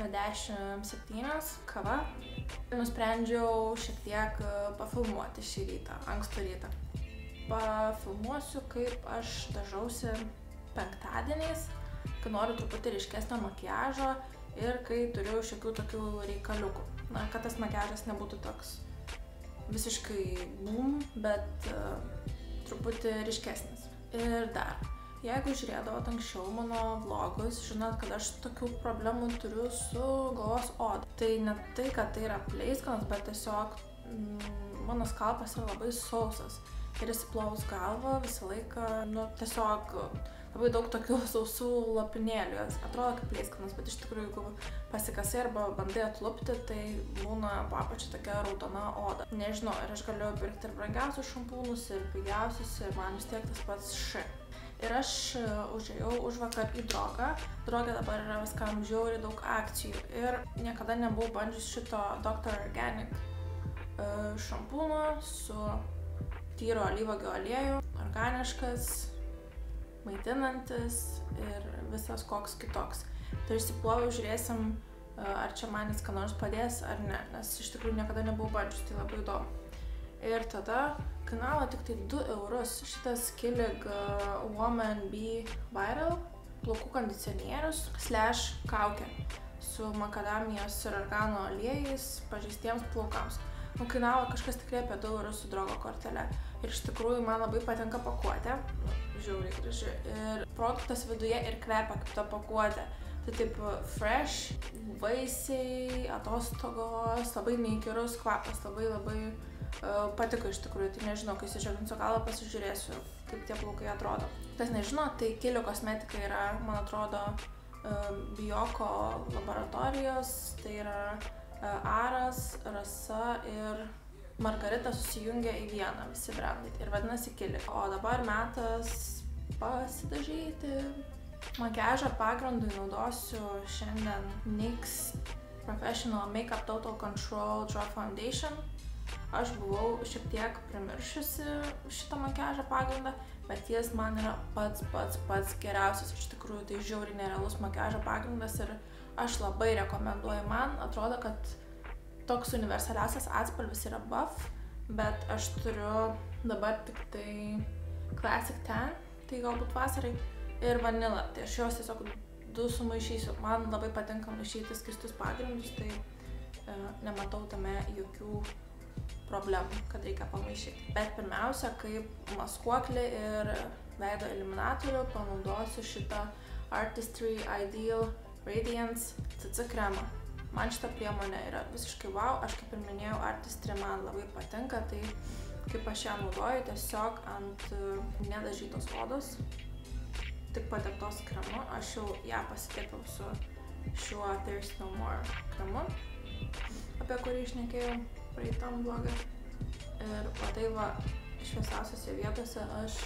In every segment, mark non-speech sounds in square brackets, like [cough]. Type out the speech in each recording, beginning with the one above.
47 kava. Nusprendžiau šiek tiek e, pafilmuoti šį rytą, ankstų rytą. Pafilmuosiu, kaip aš dažausi penktadieniais, kai noriu truputį ryškesnio makiažo ir kai turiu šiokių tokių reikaliukų. Na, kad tas makiažas nebūtų toks visiškai boom, bet uh, truputį ryškesnis. Ir dar, jeigu žiūrėdavot anksčiau mano vlogus, žinot, kad aš tokių problemų turiu su galvos oda. Tai ne tai, kad tai yra pleiskanas, bet tiesiog mm, mano skalpas yra labai sausas. Ir įsiplovus galvą visą laiką, nu, tiesiog labai daug tokių [laughs] sausų lopinėlių. Jos atrodo kaip pleiskanas, bet iš tikrųjų, jeigu pasikasai arba bandai atlupti, tai būna papačia tokia raudona oda. Nežinau, ir aš galiu pirkti ir brangiausius šampūnus, ir pigiausius, ir man vis tiek tas pats š. Ir aš e, užėjau už vakar į drogą. Drogė dabar yra viskam žiauriai daug akcijų. Ir niekada nebuvau bandžius šito Dr. Organic e, šampūno su tyro alyvogio aliejų. Organiškas, maitinantis ir visas koks kitoks. Tai išsiploviau, žiūrėsim, e, ar čia man jis ką nors padės ar ne, nes iš tikrųjų niekada nebuvau bandžius, tai labai įdomu. Ir tada kainavo tik tai 2 eurus šitas Killig uh, Woman Be Viral plaukų kondicionierius slash kaukė su makadamijos ir argano aliejais pažeistiems plaukams. Nu, kainavo kažkas tikrai apie 2 eurus su drogo kortelė. Ir iš tikrųjų man labai patinka pakuotė, žiauriai graži. Ir produktas viduje ir kvepia kaip ta pakuotė. Tai taip fresh, vaisiai, atostogos, labai neįkyrus kvapas, labai labai patiko iš tikrųjų. Tai nežinau, kai įsižiūrinsiu galą, pasižiūrėsiu, kaip tie plaukai atrodo. Kas nežino, tai Kilio kosmetika yra, man atrodo, uh, Bioko laboratorijos, tai yra uh, Aras, Rasa ir Margarita susijungia į vieną visi brandai ir vadinasi Kili. O dabar metas pasidažyti. Makiažo pagrindui naudosiu šiandien NYX Professional Makeup Total Control Draw Foundation. Aš buvau šiek tiek primiršusi šitą makiažo pagrindą, bet jis man yra pats pats pats geriausias. Iš tikrųjų tai žiauriai nerealus makiažo pagrindas ir aš labai rekomenduoju. Man atrodo, kad toks universaliausias atspalvis yra buff, bet aš turiu dabar tik tai Classic Tan, tai galbūt vasarai ir vanilą. Tai aš juos tiesiog du sumaišysiu. Man labai patinka maišyti skistus pagrindus, tai e, nematau tame jokių problemų, kad reikia pamaišyti. Bet pirmiausia, kaip maskuoklį ir veido eliminatorių panaudosiu šitą Artistry Ideal Radiance CC kremą. Man šita priemonė yra visiškai wow, aš kaip ir minėjau, Artistry man labai patinka, tai kaip aš ją naudoju, tiesiog ant e, nedažytos odos tik pateptos kremu. Aš jau ją pasikepiau su šiuo There's No More kremu, apie kurį išnekėjau praeitam vlogą. Ir o tai va, šviesiausiose vietose aš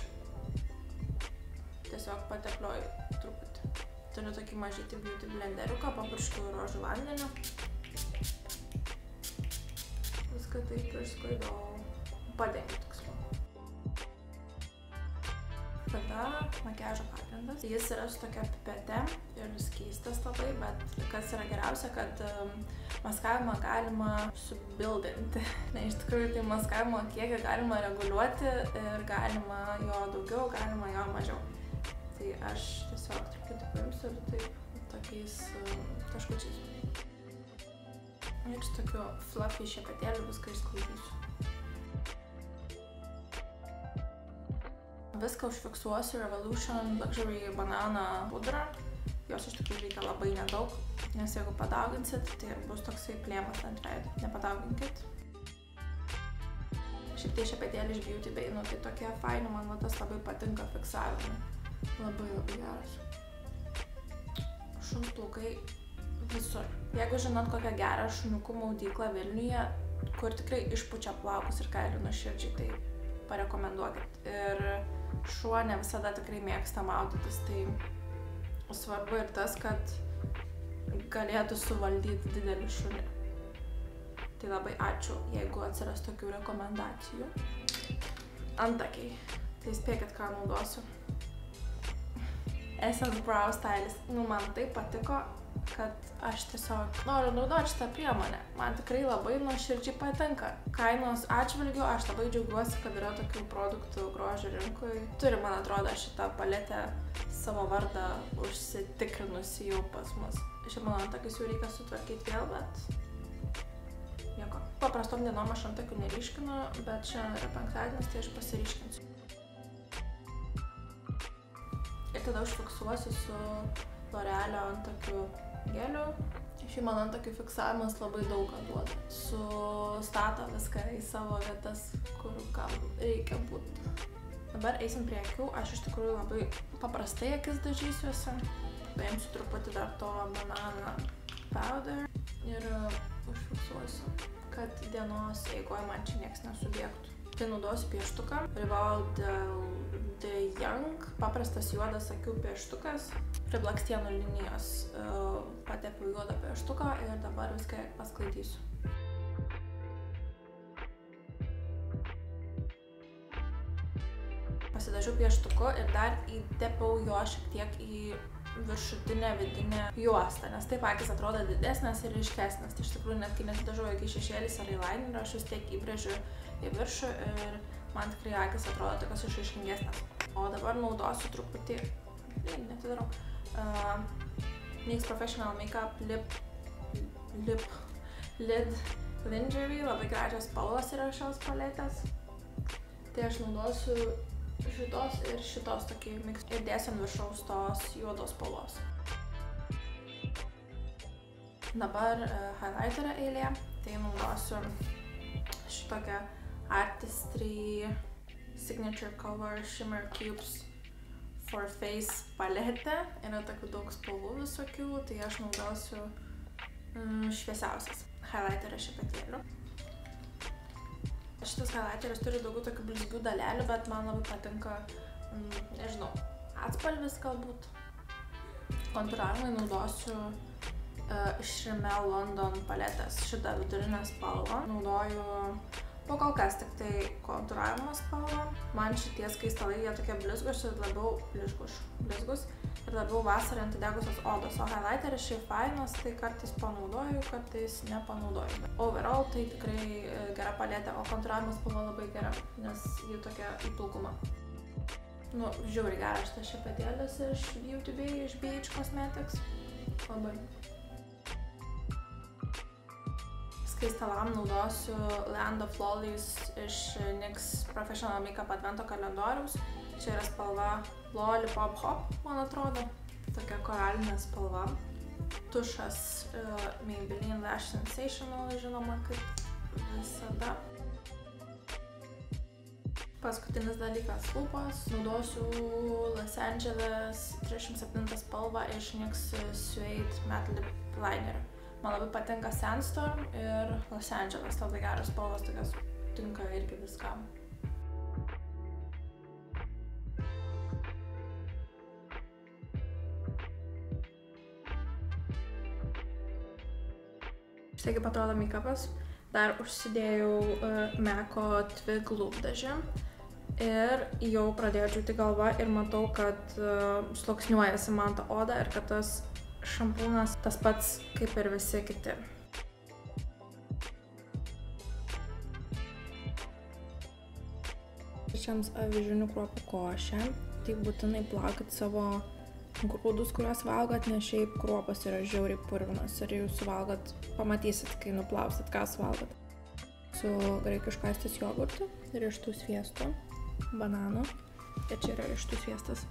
tiesiog pateplioju truputį. Turiu tokį mažytį beauty blenderiuką, papurškiu rožų vandeniu. Viską taip išsklaidau. Padengiu tiksliau tada makiažo pagrindas. Jis yra su tokia pipete ir skystas labai, bet kas yra geriausia, kad um, maskavimą galima subildinti. [laughs] Ne, iš tikrųjų, tai maskavimo kiekį galima reguliuoti ir galima jo daugiau, galima jo mažiau. Tai aš tiesiog truputį paimsiu ir taip tokiais um, taškučiais. Ir su tokiu fluffy šepetėliu viską išsklaidysiu. Viską užfiksuosiu Revolution Luxury Banana pudra. Jos iš tikrųjų reikia labai nedaug, nes jeigu padauginsit, tai bus toksai plėmas ant veido. Nepadauginkit. Šiaip tie šepetėlį iš Beauty Bay, nu tai tokie faini, man va, tas labai patinka fiksavimui. Labai labai geras. Šuns plaukai visur. Jeigu žinot kokią gerą šuniukų maudyklą Vilniuje, kur tikrai išpučia plaukus ir kailių nuoširdžiai, tai parekomenduokit. Ir šuo ne visada tikrai mėgsta maudytis, tai svarbu ir tas, kad galėtų suvaldyti didelį šunį. Tai labai ačiū, jeigu atsiras tokių rekomendacijų. Antakiai. Tai spėkit, ką naudosiu. Essence Brow Stylis. Nu, man tai patiko, kad aš tiesiog noriu naudoti šitą priemonę. Man tikrai labai nuoširdžiai patinka. Kainos atžvilgiu aš labai džiaugiuosi, kad yra tokių produktų grožio rinkui. Turi, man atrodo, šitą paletę savo vardą užsitikrinusi jau pas mus. Šiaip man antakis jau reikia sutvarkyti vėl, bet nieko. Paprastom dienom aš antakių neryškinu, bet šiandien yra penktadienis, tai aš pasiryškinsiu. Ir tada užfiksuosiu su L'Orealio antakių geliu. Šiaip man antakių fiksavimas labai daug ką duoda. Sustato viską į savo vietas, kur kam reikia būti. Dabar eisim prie akių. Aš iš tikrųjų labai paprastai akis dažysiuosi. Paimsiu truputį dar to banana powder ir užfiksuosiu, kad dienos eigoje man čia niekas nesubėgtų. Tai naudosiu pieštuką. Rival de Young, paprastas juodas akių pieštukas. Prie blakstienų linijos uh, patepiau juodą pieštuką ir dabar viską pasklaidysiu. Pasidažiau pieštuku ir dar įtepiau jo šiek tiek į viršutinę vidinę juostą, nes taip akis atrodo didesnės ir ryškesnės. Tai iš tikrųjų, net kai nesidažau jokiais šešėlis ar eyelinerio, aš vis tiek įbrėžiu į viršų ir man tikrai akis atrodo tokios išaiškingesnės. O dabar naudosiu truputį, ne, netidarau, uh, NYX Professional Makeup Lip, Lip, Lid Lingerie, labai gražios spalvos yra šios paletės. Tai aš naudosiu šitos ir šitos tokį mix ir dėsiu ant viršaus tos juodos spalvos. Dabar uh, highlighterio eilė, tai naudosiu šitokią Artistry Signature Color Shimmer Cubes for Face paletę. Yra tokių daug spalvų visokių, tai aš naudosiu mm, šviesiausias highlighterio šepetėlių. Šitas highlighteris turi daugiau tokių blizgių dalelių, bet man labai patinka, mm, nežinau, atspalvis galbūt. Kontūravimai naudosiu uh, iš Rimmel London paletės šitą vidurinę spalvą. Naudoju po kol kas tik tai kontūravimo spalvą. Man šitie skaistalai jie tokie blizgus ir labiau blizgus, blizgus ir labiau vasarą antidegusios odos. O highlighteris šiaip fainas, tai kartais panaudoju, kartais nepanaudoju. Overall tai tikrai e, gera palėtė, o kontūravimo spalva labai gera, nes ji tokia į pilkumą. Nu, žiauriai geras šitas šepetėlis iš Beauty Bay, iš BH Cosmetics. Labai. Skaistalam naudosiu Land of Lollies iš NYX Professional Makeup Advento kalendoriaus. Čia yra spalva Lollipop Hop, man atrodo. Tokia koralinė spalva. Tušas uh, Maybelline Lash Sensational, žinoma, kaip visada. Paskutinis dalykas - lūpos. Naudosiu Los Angeles 37 spalvą iš NYX Suede Matte Lip Liner. Man labai patinka Sandstorm ir Los Angeles, labai geros spalvos, tokios tinka irgi viskam. Štai kaip atrodo make-upas. Dar užsidėjau uh, Meko Twig lūpdažį ir jau pradėjo džiūti galva ir matau, kad uh, sluoksniuojasi man ta oda ir kad tas šampūnas tas pats kaip ir visi kiti. Šiams avižinių kruopų košę, tai būtinai plaukit savo grūdus, kuriuos valgot, nes šiaip kruopas yra žiauriai purvinas ir jūs suvalgot, pamatysit, kai nuplausit, ką suvalgot. Su graikišku aistis jogurtu, rieštų sviestu, bananu ir čia yra rieštų sviestas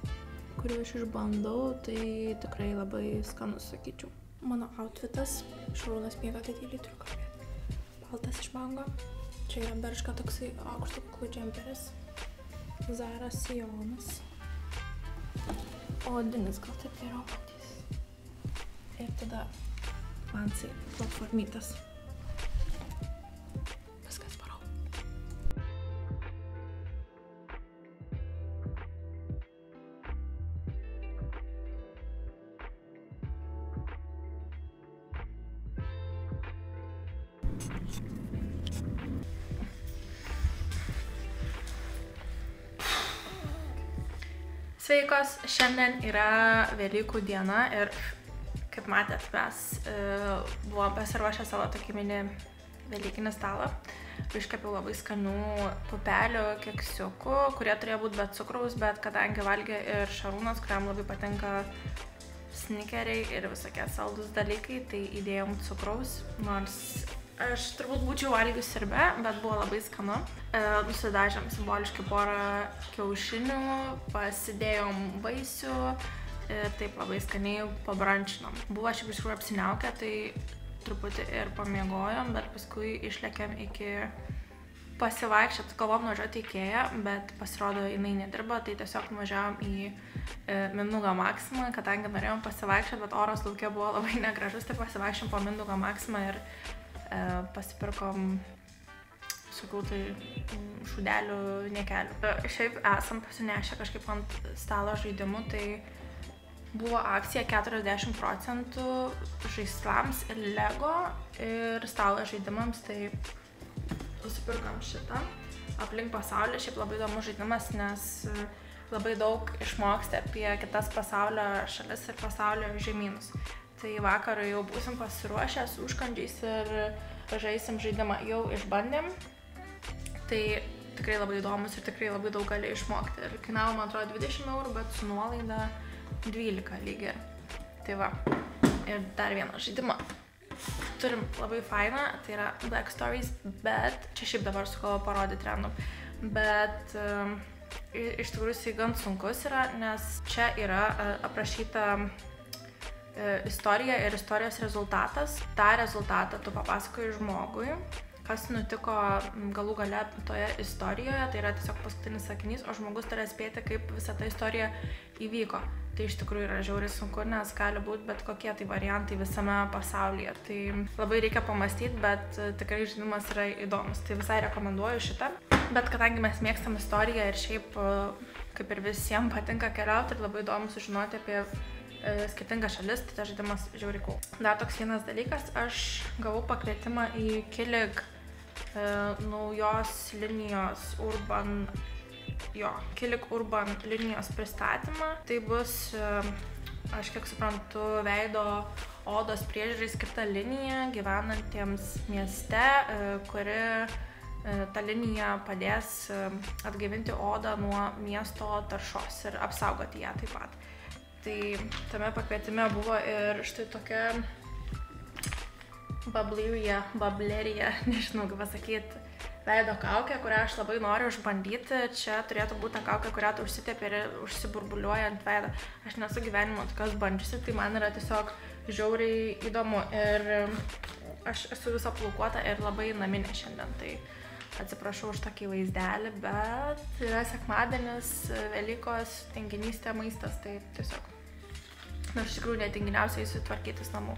kurių aš išbandau, tai tikrai labai skanus, sakyčiau. Mano outfitas, šarūnas miega, tai tyliai turiu kalbėti. Baltas iš mango. Čia yra berška toksai aukšto kuklų džemperis. Zara sijonas. Odinis gal taip geriau matys. Ir tada fancy platformytas. Šiandien yra Velykų diena ir kaip matėt, mes e, buvom pasiruošę savo tokį mini Velykinį stalą. Iškepiau labai skanių pupelių, keksiukų, kurie turėjo būti be cukraus, bet kadangi valgė ir Šarūnas, kuriam labai patinka snikeriai ir visokie saldus dalykai, tai įdėjom cukraus, nors Aš turbūt būčiau valgius ir be, bet buvo labai skanu. E, nusidažėm simboliškai porą kiaušinių, pasidėjom vaisių ir taip labai skaniai pabrančinom. Buvo šiaip iš tikrųjų apsiniaukę, tai truputį ir pamiegojom, bet paskui išlėkėm iki pasivaikščioti, kalbom nuvažiuoti įkėję, bet pasirodo jinai nedirba, tai tiesiog nuvažiavom į e, Mindugą Maksimą, kadangi norėjom pasivaikščioti, bet oras laukia buvo labai negražus, tai pasivaikščiom po Mindugą Maksimą ir E, pasipirkom visokių tai šūdelių, niekelių. E, šiaip esam pasinešę kažkaip ant stalo žaidimų, tai buvo akcija 40 procentų žaislams ir lego ir stalo žaidimams, tai nusipirkom šitą. Aplink pasaulį šiaip labai įdomus žaidimas, nes labai daug išmoksti apie kitas pasaulio šalis ir pasaulio žemynus. Tai vakarą jau būsim pasiruošę su užkandžiais ir pažaisim žaidimą. Jau išbandėm. Tai tikrai labai įdomus ir tikrai labai daug gali išmokti. Ir kainavo, man atrodo, 20 eurų, bet su nuolaida 12 lygiai. Tai va. Ir dar vieną žaidimą. Turim labai fainą, tai yra Black Stories, bet čia šiaip dabar su kalba parodyti random. Bet um, iš tikrųjų jisai gan sunkus yra, nes čia yra uh, aprašyta istorija ir istorijos rezultatas. Ta rezultatą tu papasakoji žmogui, kas nutiko galų gale toje istorijoje, tai yra tiesiog paskutinis sakinys, o žmogus turi spėti, kaip visa ta istorija įvyko. Tai iš tikrųjų yra žiauriai sunku, nes gali būti bet kokie tai variantai visame pasaulyje. Tai labai reikia pamastyti, bet e, tikrai žaidimas yra įdomus. Tai visai rekomenduoju šitą. Bet kadangi mes mėgstam istoriją ir šiaip e, kaip ir visiems patinka keliauti ir labai įdomu sužinoti apie E, skirtingas šalis, tai tas žaidimas žiauri cool. Dar toks vienas dalykas, aš gavau pakvietimą į Kilig e, naujos linijos Urban, jo, Kilig Urban linijos pristatymą. Tai bus, e, aš kiek suprantu, veido odos priežiūrai skirta linija gyvenantiems mieste, e, kuri e, ta linija padės e, atgaivinti odą nuo miesto taršos ir apsaugoti ją taip pat. Tai tame pakvietime buvo ir štai tokia bablerija, bablerija, [laughs] nežinau kaip pasakyti, veido kaukė, kurią aš labai noriu išbandyti. Čia turėtų būti ta kaukė, kurią tu užsitėpi ir užsiburbuliuoja ant veido. Aš nesu gyvenimo tokios bandžiusi, tai man yra tiesiog žiauriai įdomu. Ir aš esu visą plaukuota ir labai naminė šiandien. Tai atsiprašau už tokį vaizdelį, bet yra sekmadienis, Velykos, tinginystė, maistas, tai tiesiog Nors iš tikrųjų netinginiausia įsitvarkytis namų.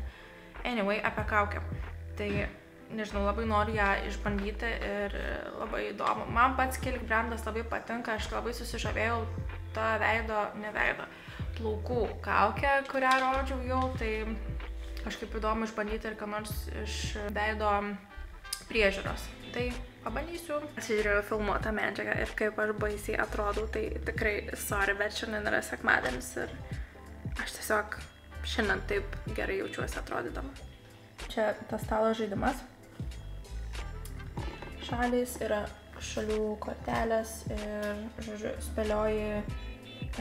Anyway, apie kaukę. Tai nežinau, labai noriu ją išbandyti ir labai įdomu. Man pats Kilik brandas labai patinka, aš labai susižavėjau tą veido, ne veido, plaukų kaukę, kurią rodžiau jau, tai kažkaip įdomu išbandyti ir ką nors iš veido priežiūros. Tai pabandysiu. Atsižiūrėjau filmuotą medžiagą ir kaip aš baisiai atrodau, tai tikrai sorry, bet šiandien yra sekmadienis ir Aš tiesiog šiandien taip gerai jaučiuosi atrodydama. Čia tas stalo žaidimas. Šalys yra šalių kortelės ir, žodžiu, spėlioji e,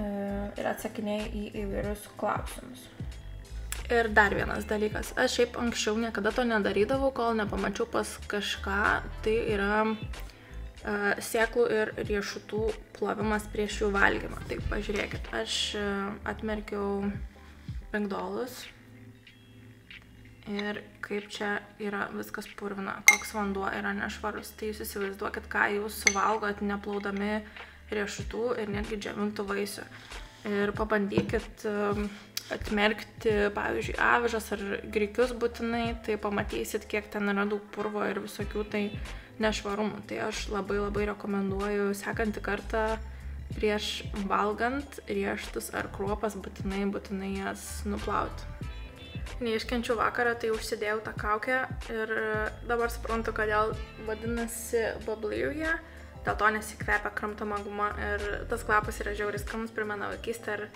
ir atsakinėjai į įvairius klausimus. Ir dar vienas dalykas. Aš šiaip anksčiau niekada to nedarydavau, kol nepamačiau pas kažką. Tai yra uh, sėklų ir riešutų plovimas prieš jų valgymą. Tai pažiūrėkit, aš uh, atmerkiau migdolus ir kaip čia yra viskas purvina, koks vanduo yra nešvarus. Tai jūs įsivaizduokit, ką jūs suvalgot neplaudami riešutų ir netgi džiavintų vaisių. Ir pabandykit um, atmerkti, pavyzdžiui, avižas ar grikius būtinai, tai pamatysit, kiek ten yra daug purvo ir visokių tai nešvarumų. Tai aš labai labai rekomenduoju sekantį kartą prieš valgant rieštus ar kruopas būtinai, būtinai jas nuplauti. Neiškenčiu vakarą, tai užsidėjau tą kaukę ir dabar suprantu, kodėl vadinasi Bablyje. dėl to nesikvepia kramtama guma ir tas kvapas yra žiauriai skanus, primena vaikystę ir,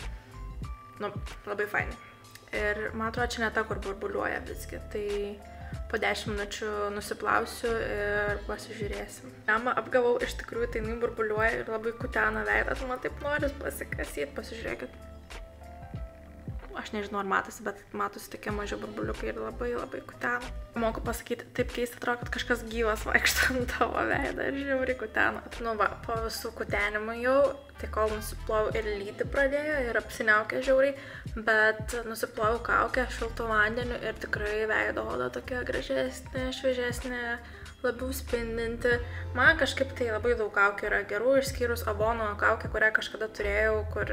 nu, labai fainai. Ir man atrodo, čia ne ta, kur burbuliuoja visgi, tai po 10 minučių nusiplausiu ir pasižiūrėsim. Jamą apgavau, iš tikrųjų tai jinai burbuliuoja ir labai kutena veidas, man taip noris pasikasyti, pasižiūrėkit aš nežinau ar matosi, bet matosi tokie maži burbuliukai ir labai labai kutena. Moku pasakyti, taip keista atrodo, kad kažkas gyvas vaikšto ant tavo veidą ir žiauri kutena. Nu va, po visų kutenimų jau, tai kol nusiplovau ir lyti pradėjo ir apsiniaukė žiauriai, bet nusiplovau kaukę šiltų vandeniu ir tikrai veido oda tokia gražesnė, šviežesnė labiau spindinti. Man kažkaip tai labai daug kaukių yra gerų, išskyrus Abono kaukę, kurią kažkada turėjau, kur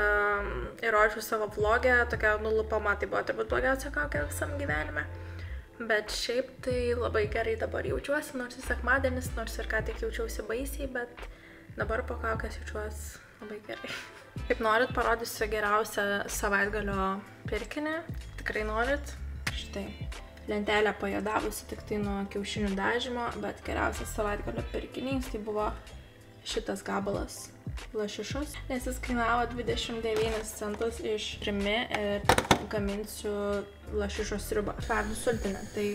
um, įrodžiau savo vlogę, tokia nulupama, tai buvo turbūt blogiausia kaukė visam gyvenime. Bet šiaip tai labai gerai dabar jaučiuosi, nors ir sekmadienis, nors ir ką tik jaučiausi baisiai, bet dabar po kaukės jaučiuosi labai gerai. [laughs] Kaip norit, parodysiu geriausią savaitgalio pirkinį. Tikrai norit. Štai. Lentelė pajadavusi tik tai nuo kiaušinių dažymo, bet geriausias savaitgalio pirkinys tai buvo šitas gabalas? Lašišos, nes jis kainavo 29 centus iš primi ir gaminsiu lašišos sriubą. Verdu sultinę, tai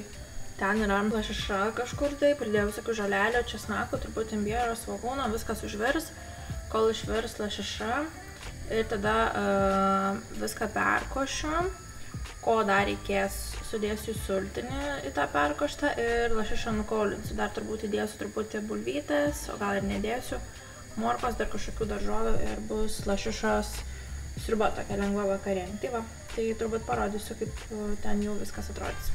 ten yra lašiša kažkur tai, pridėjau visokių žalelio, česnako, truputį imbiero, svagūno, viskas užvirs, kol išvirs lašiša ir tada uh, viską perkošiu, ko dar reikės sudėsiu sultinį į tą perkoštą ir lašišą nukaulinsiu. Dar turbūt įdėsiu truputį bulvytės, o gal ir nedėsiu morkos, dar kažkokių daržovių ir bus lašišos sriuba tokia lengva vakarienė. Tai va, tai turbūt parodysiu, kaip ten jau viskas atrodys.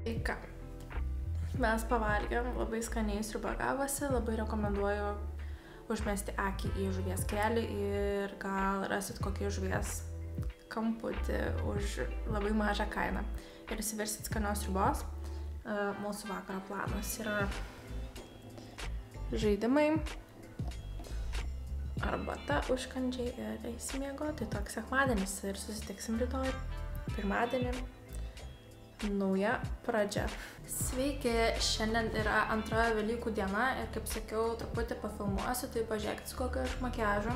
Tai ką, mes pavalgėm, labai skaniai sriuba gavosi, labai rekomenduoju užmesti akį į žuvies kelį ir gal rasit kokį žuvies kamputį už labai mažą kainą ir įsiversit skanios ribos. E, mūsų vakaro planas yra žaidimai, arbata, užkandžiai ir eisim miegoti. Tai toks sekmadienis ir susitiksim rytoj, pirmadienį nauja pradžia. Sveiki, šiandien yra antroji Velykų diena ir kaip sakiau, truputį pafilmuosiu, tai pažiūrėkit, su kokiu aš makiažu.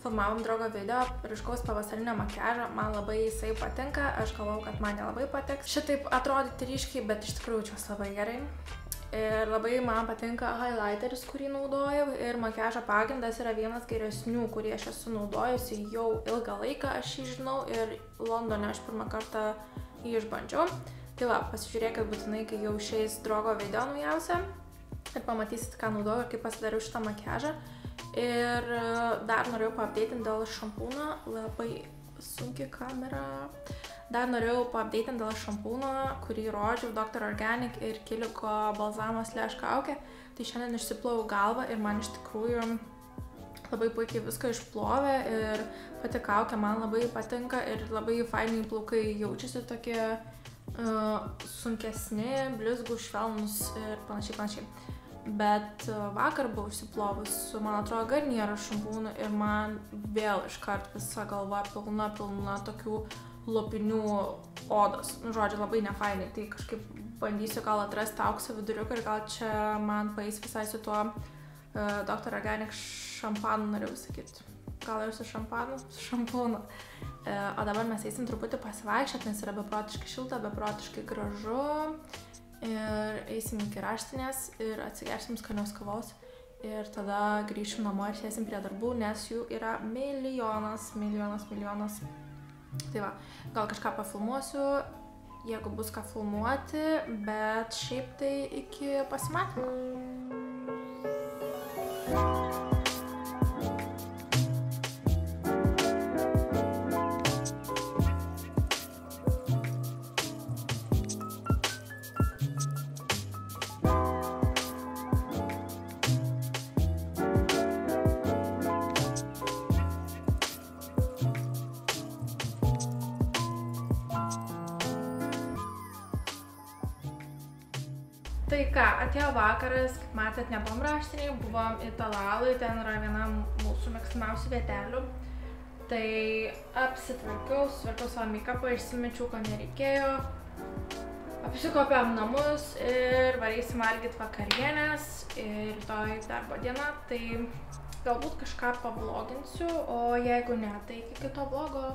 Filmavom draugo video, ryškaus pavasarinio makiažo, man labai jisai patinka, aš galvau, kad man nelabai patiks. Šitaip atrodyti ryškiai, bet iš tikrųjų jaučiuosi labai gerai. Ir labai man patinka highlighteris, kurį naudojau ir makiažo pagrindas yra vienas geresnių, kurį aš esu naudojusi jau ilgą laiką, aš jį žinau ir Londone aš pirmą kartą jį išbandžiau. Tai va, pasižiūrėkit būtinai, kai jau išeis drogo video naujausia ir pamatysit, ką naudoju ir kaip pasidariau šitą makiažą. Ir e, dar norėjau paapdėtinti dėl šampūno, labai sunki kamera. Dar norėjau paapdėtinti dėl šampūno, kurį rodžiau Dr. Organic ir Kiliko balzamas lėškaukė. Tai šiandien išsiplovau galvą ir man iš tikrųjų labai puikiai viską išplovė ir pati kaukė man labai patinka ir labai fainiai plaukai jaučiasi tokie uh, sunkesni, blizgų, švelnus ir panašiai, panašiai. Bet uh, vakar buvau išsiplovus su, man atrodo, garniero šampūnu ir man vėl iškart visa galva pilna, pilna tokių lopinių odos. Nu, žodžiu, labai nefainai. Tai kažkaip bandysiu gal atrasti aukso viduriuką ir gal čia man paės visai su tuo uh, Dr. Organic šampanu norėjau sakyti. Gal ir su šampanu, su šampūnu. O dabar mes eisim truputį pasivaikščioti, nes yra beprotiškai šilta, beprotiškai gražu. Ir eisim iki raštinės ir atsigersim skanios kavos. Ir tada grįšim namo ir sėsim prie darbų, nes jų yra milijonas, milijonas, milijonas. Tai va, gal kažką pafilmuosiu, jeigu bus ką filmuoti, bet šiaip tai iki pasimatymo. Música Tai ką, atėjo vakaras, kaip matėt, nebuvom raštiniai, buvom italalai, ten yra viena mūsų mėgstamiausių vietelių. Tai apsitvarkiau, sutvarkiau savo make-upą, išsimečiau, ko nereikėjo. Apsikopėm namus ir varysim valgyti vakarienės ir rytoj darbo diena, tai galbūt kažką pavloginsiu, o jeigu ne, tai iki kito vlogo.